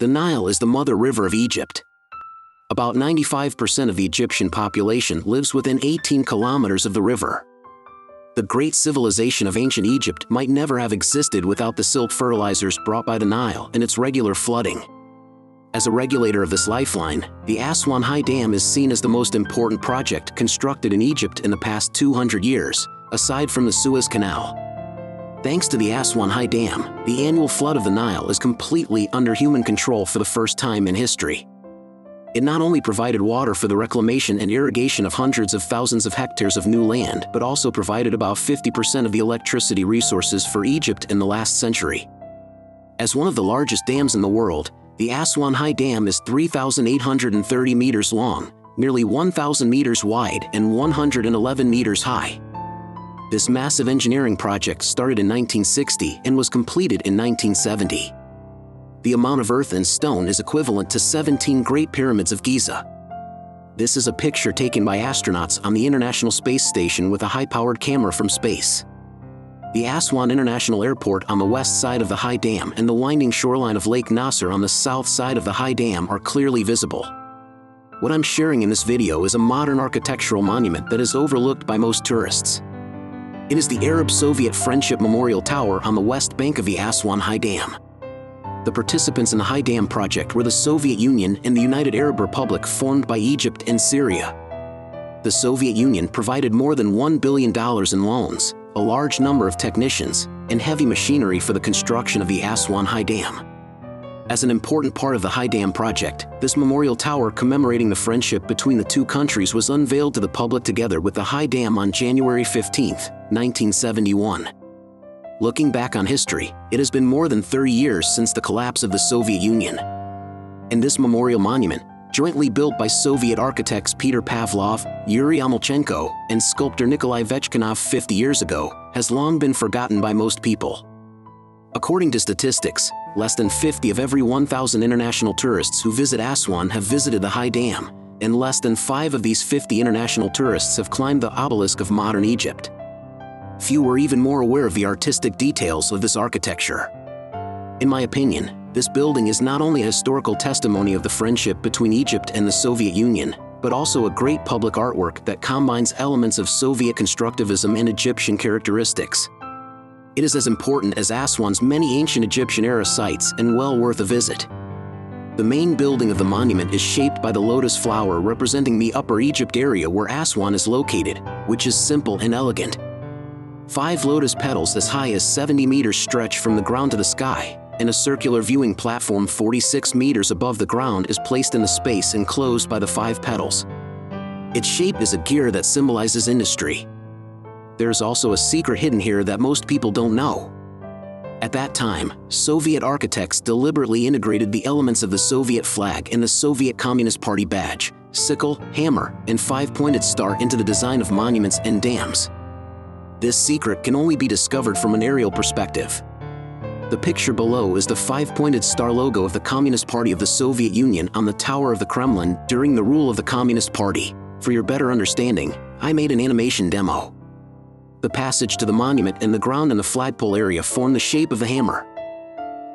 The Nile is the mother river of Egypt. About 95% of the Egyptian population lives within 18 kilometers of the river. The great civilization of ancient Egypt might never have existed without the silt fertilizers brought by the Nile and its regular flooding. As a regulator of this lifeline, the Aswan High Dam is seen as the most important project constructed in Egypt in the past 200 years, aside from the Suez Canal. Thanks to the Aswan High Dam, the annual flood of the Nile is completely under human control for the first time in history. It not only provided water for the reclamation and irrigation of hundreds of thousands of hectares of new land, but also provided about 50% of the electricity resources for Egypt in the last century. As one of the largest dams in the world, the Aswan High Dam is 3,830 meters long, nearly 1,000 meters wide, and 111 meters high. This massive engineering project started in 1960 and was completed in 1970 the amount of earth and stone is equivalent to 17 Great Pyramids of Giza. This is a picture taken by astronauts on the International Space Station with a high-powered camera from space. The Aswan International Airport on the west side of the High Dam and the winding shoreline of Lake Nasser on the south side of the High Dam are clearly visible. What I'm sharing in this video is a modern architectural monument that is overlooked by most tourists. It is the Arab-Soviet Friendship Memorial Tower on the west bank of the Aswan High Dam. The participants in the High Dam project were the Soviet Union and the United Arab Republic formed by Egypt and Syria. The Soviet Union provided more than $1 billion in loans, a large number of technicians, and heavy machinery for the construction of the Aswan High Dam. As an important part of the High Dam project, this memorial tower commemorating the friendship between the two countries was unveiled to the public together with the High Dam on January 15, 1971. Looking back on history, it has been more than 30 years since the collapse of the Soviet Union. And this memorial monument, jointly built by Soviet architects Peter Pavlov, Yuri Omelchenko, and sculptor Nikolay Vechkanov 50 years ago, has long been forgotten by most people. According to statistics, less than 50 of every 1,000 international tourists who visit Aswan have visited the High Dam, and less than 5 of these 50 international tourists have climbed the obelisk of modern Egypt few were even more aware of the artistic details of this architecture. In my opinion, this building is not only a historical testimony of the friendship between Egypt and the Soviet Union, but also a great public artwork that combines elements of Soviet constructivism and Egyptian characteristics. It is as important as Aswan's many ancient Egyptian-era sites and well worth a visit. The main building of the monument is shaped by the lotus flower representing the Upper Egypt area where Aswan is located, which is simple and elegant. Five lotus petals as high as 70 meters stretch from the ground to the sky, and a circular viewing platform 46 meters above the ground is placed in the space enclosed by the five petals. Its shape is a gear that symbolizes industry. There's also a secret hidden here that most people don't know. At that time, Soviet architects deliberately integrated the elements of the Soviet flag and the Soviet Communist Party badge, sickle, hammer, and five-pointed star into the design of monuments and dams. This secret can only be discovered from an aerial perspective. The picture below is the five-pointed star logo of the Communist Party of the Soviet Union on the tower of the Kremlin during the rule of the Communist Party. For your better understanding, I made an animation demo. The passage to the monument and the ground in the flagpole area form the shape of the hammer.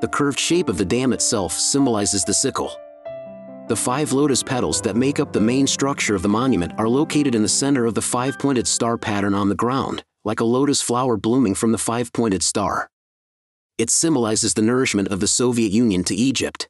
The curved shape of the dam itself symbolizes the sickle. The five lotus petals that make up the main structure of the monument are located in the center of the five-pointed star pattern on the ground, like a lotus flower blooming from the five-pointed star. It symbolizes the nourishment of the Soviet Union to Egypt.